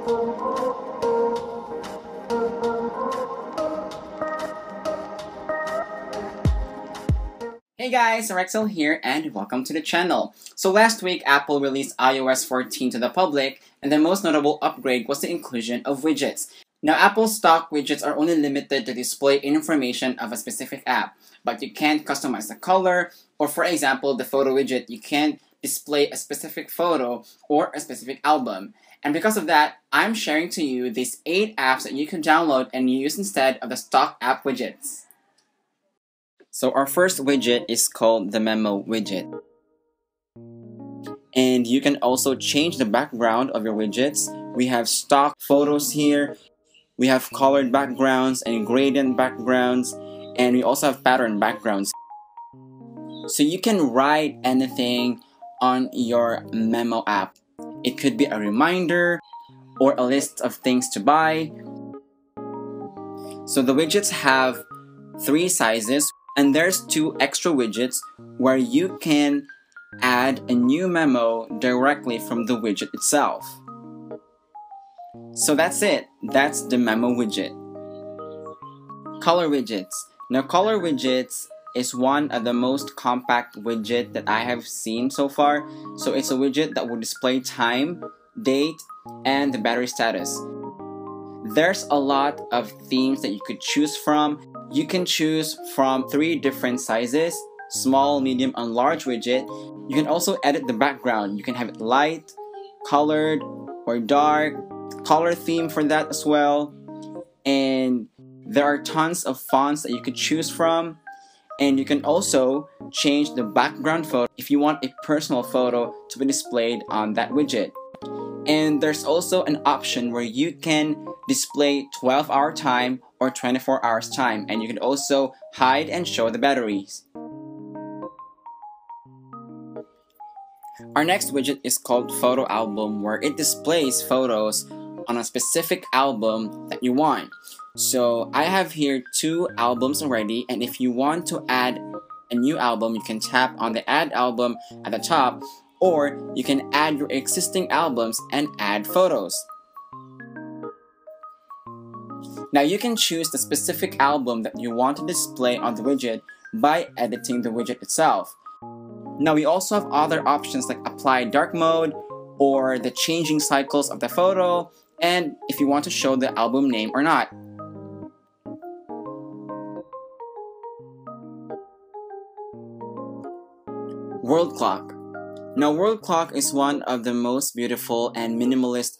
Hey guys, Rexel here and welcome to the channel. So last week Apple released iOS 14 to the public and the most notable upgrade was the inclusion of widgets. Now Apple's stock widgets are only limited to display information of a specific app, but you can't customize the color or for example the photo widget you can't display a specific photo or a specific album. And because of that, I'm sharing to you these 8 apps that you can download and use instead of the stock app widgets. So our first widget is called the memo widget. And you can also change the background of your widgets. We have stock photos here. We have colored backgrounds and gradient backgrounds. And we also have pattern backgrounds. So you can write anything on your memo app. It could be a reminder or a list of things to buy. So the widgets have three sizes and there's two extra widgets where you can add a new memo directly from the widget itself. So that's it. That's the memo widget. Color widgets. Now color widgets is one of the most compact widget that I have seen so far. So it's a widget that will display time, date, and the battery status. There's a lot of themes that you could choose from you can choose from three different sizes, small, medium, and large widget. You can also edit the background. You can have it light, colored, or dark, color theme for that as well. And there are tons of fonts that you could choose from. And you can also change the background photo if you want a personal photo to be displayed on that widget. And there's also an option where you can display 12 hour time or 24 hours time and you can also hide and show the batteries. Our next widget is called Photo Album where it displays photos on a specific album that you want. So I have here two albums already and if you want to add a new album you can tap on the add album at the top or you can add your existing albums and add photos. Now you can choose the specific album that you want to display on the widget by editing the widget itself. Now we also have other options like apply dark mode or the changing cycles of the photo and if you want to show the album name or not. World Clock Now World Clock is one of the most beautiful and minimalist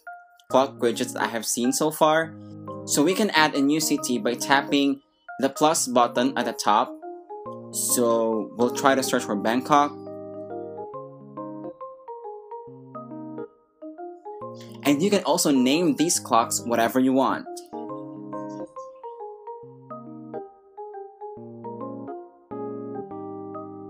clock widgets I have seen so far. So we can add a new city by tapping the plus button at the top. So we'll try to search for Bangkok. And you can also name these clocks whatever you want.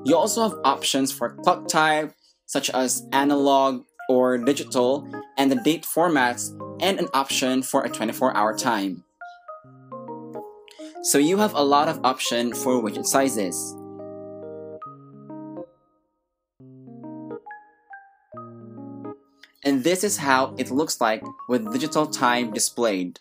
You also have options for clock type, such as analog or digital, and the date formats and an option for a 24 hour time. So you have a lot of option for widget sizes. And this is how it looks like with digital time displayed.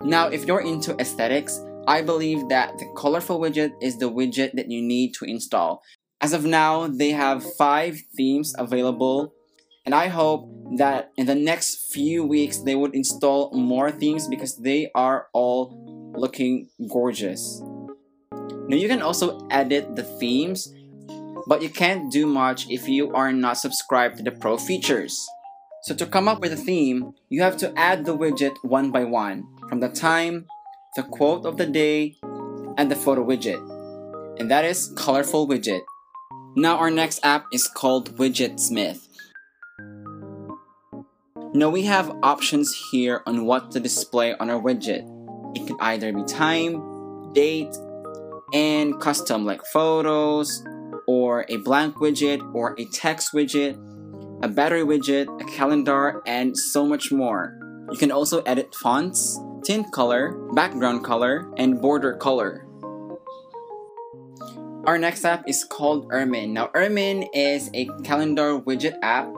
Now, if you're into aesthetics, I believe that the colorful widget is the widget that you need to install. As of now, they have five themes available and I hope that in the next few weeks they would install more themes because they are all looking gorgeous. Now you can also edit the themes, but you can't do much if you are not subscribed to the pro features. So to come up with a theme, you have to add the widget one by one, from the time, the quote of the day, and the photo widget. And that is Colorful Widget. Now our next app is called Widget Smith. Now we have options here on what to display on our widget. It could either be time, date, and custom like photos, or a blank widget, or a text widget, a battery widget, a calendar, and so much more. You can also edit fonts, tint color, background color, and border color. Our next app is called Ermine. Now Ermine is a calendar widget app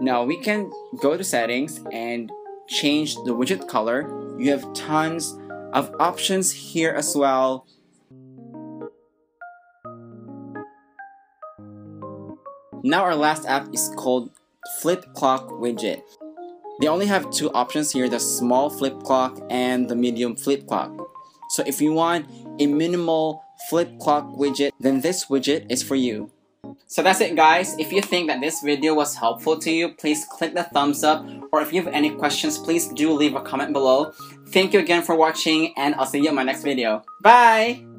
Now we can go to settings and change the widget color. You have tons of options here as well. Now our last app is called Flip Clock Widget. They only have two options here, the small flip clock and the medium flip clock. So if you want a minimal flip clock widget, then this widget is for you. So that's it guys. If you think that this video was helpful to you, please click the thumbs up or if you have any questions, please do leave a comment below. Thank you again for watching and I'll see you in my next video. Bye!